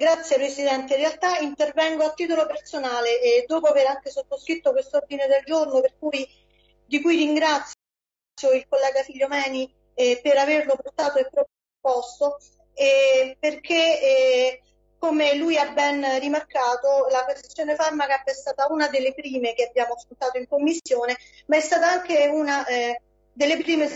Grazie Presidente, in realtà intervengo a titolo personale e dopo aver anche sottoscritto questo ordine del giorno cui, di cui ringrazio il collega Figliomeni eh, per averlo portato e proposto eh, perché eh, come lui ha ben rimarcato la questione farmaca è stata una delle prime che abbiamo affrontato in commissione ma è stata anche una eh, delle prime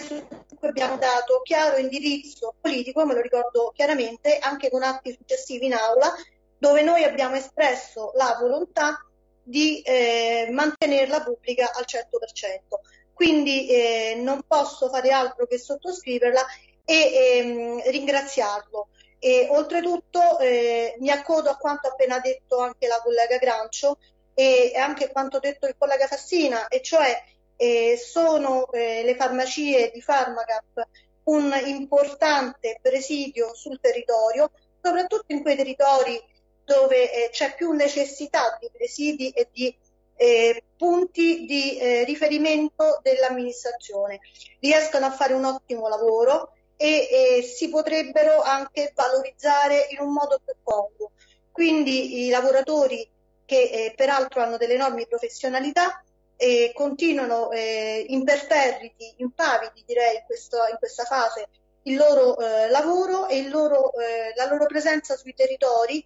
cui abbiamo dato chiaro indirizzo politico, me lo ricordo chiaramente, anche con atti successivi in aula, dove noi abbiamo espresso la volontà di eh, mantenerla pubblica al 100%. Quindi eh, non posso fare altro che sottoscriverla e ehm, ringraziarlo. E, oltretutto eh, mi accodo a quanto appena detto anche la collega Grancio e anche quanto detto il collega Fassina, e cioè eh, sono eh, le farmacie di Pharmacap un importante presidio sul territorio, soprattutto in quei territori dove eh, c'è più necessità di presidi e di eh, punti di eh, riferimento dell'amministrazione. Riescono a fare un ottimo lavoro e, e si potrebbero anche valorizzare in un modo più congruo. Quindi i lavoratori che eh, peraltro hanno delle enormi professionalità e continuano eh, imperterriti, impavidi direi in, questo, in questa fase il loro eh, lavoro e loro, eh, la loro presenza sui territori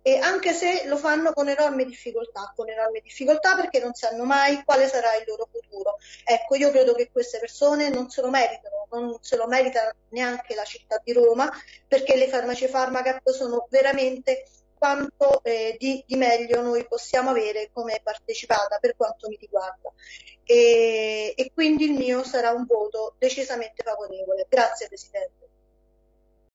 e anche se lo fanno con enorme difficoltà, con enorme difficoltà perché non sanno mai quale sarà il loro futuro. Ecco, io credo che queste persone non se lo meritano, non se lo merita neanche la città di Roma perché le farmacie Farmacap sono veramente quanto eh, di, di, meglio noi possiamo avere come partecipata per quanto mi riguarda. E, e quindi il mio sarà un voto decisamente favorevole. Grazie Presidente.